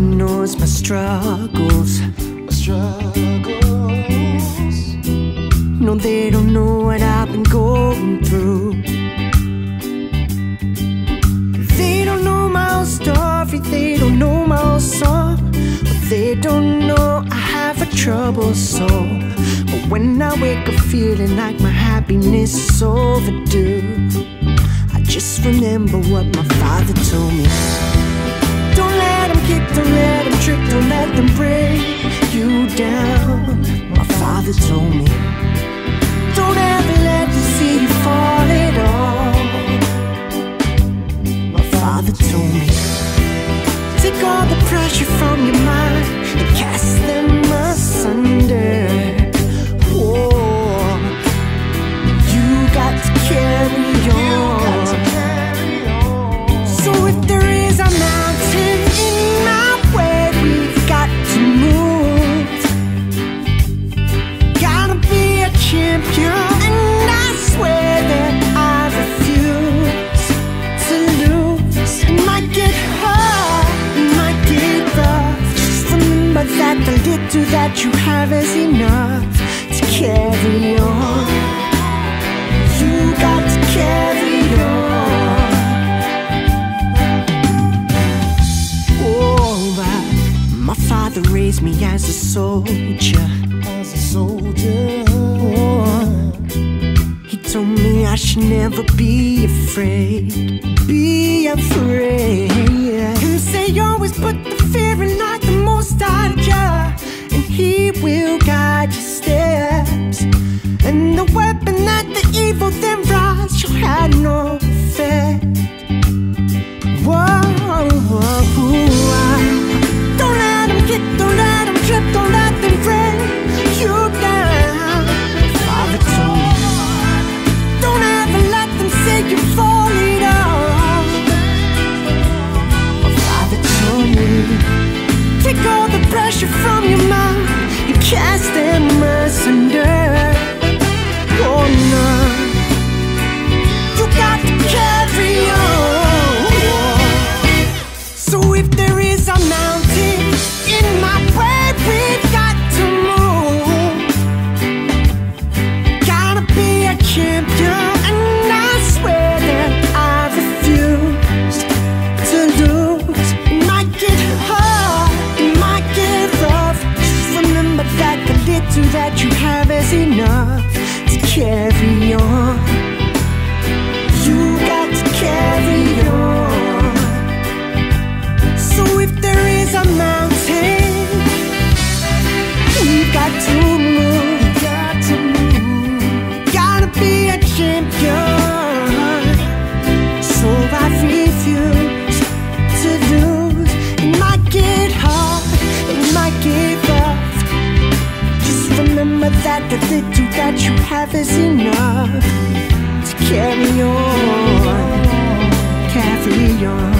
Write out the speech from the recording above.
knows my struggles. My struggles. No, they don't know what I've been going through. They don't know my story, they don't know my song. But they don't know I have a troubled soul. But when I wake up feeling like my happiness is overdue, I just remember what my father told me. Trick, don't let them break you down. My father told me. Little that you have is enough to carry on. You got to carry on. Oh, my father raised me as a soldier. As a soldier. Told me I should never be afraid. Be afraid. And say you always put the fear in not the most out of ya. And he will guide your steps. And the weapon that the evil then rise you had no effect. That you have is enough to carry on. That the little that you have is enough to carry on, carry on.